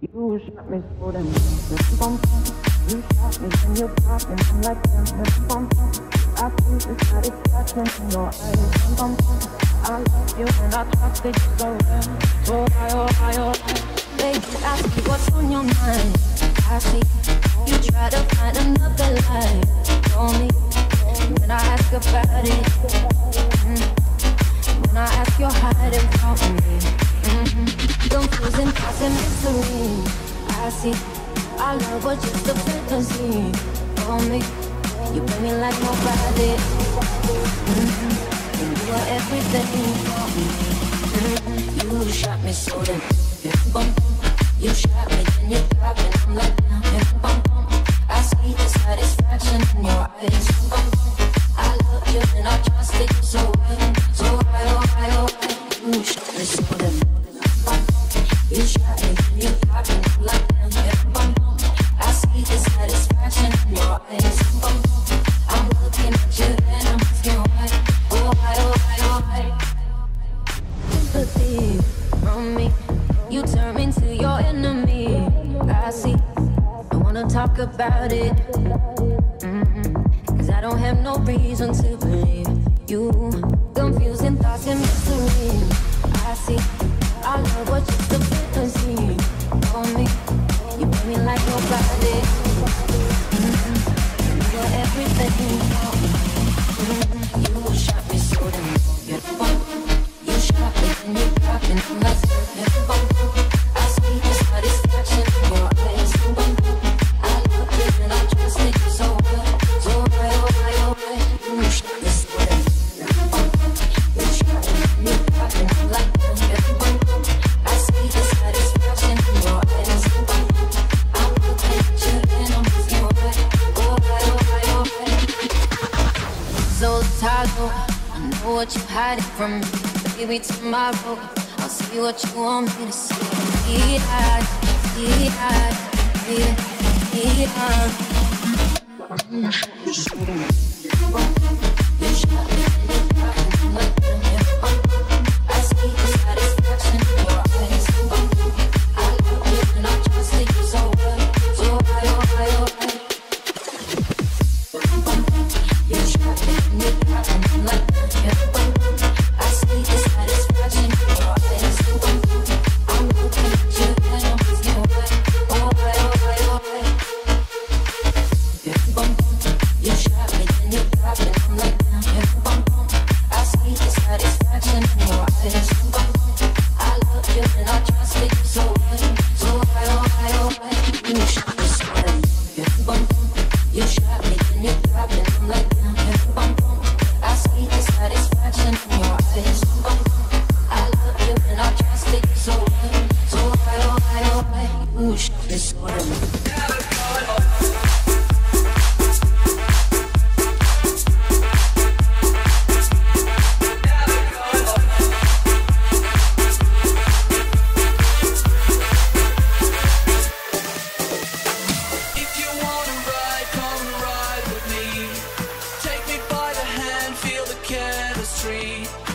You shot me so damn bum. You shot me and you pop and I'm like damn bum. I feel the satisfaction in your eyes. I love you and I trusted you so well So high, oh high, oh high Baby, ask me what's on your mind I see you try to find another life for me When I ask about it mm. When I ask you're hiding from me Confusing thoughts and mystery I see our love was just a fantasy for me You bring me like nobody mm-hmm. And you are everything for me. Mm-hmm. You shot me so damn yeah, bum, You shot me, then you dropped and I'm like yeah, bum, bum. I see the satisfaction in your eyes talk about it. Mm-hmm. Cause I don't have no reason to believe you. Confusing thoughts and mystery. I see our love was just what you're hiding from me. Baby, tomorrow I'll see what you want me to see. Track.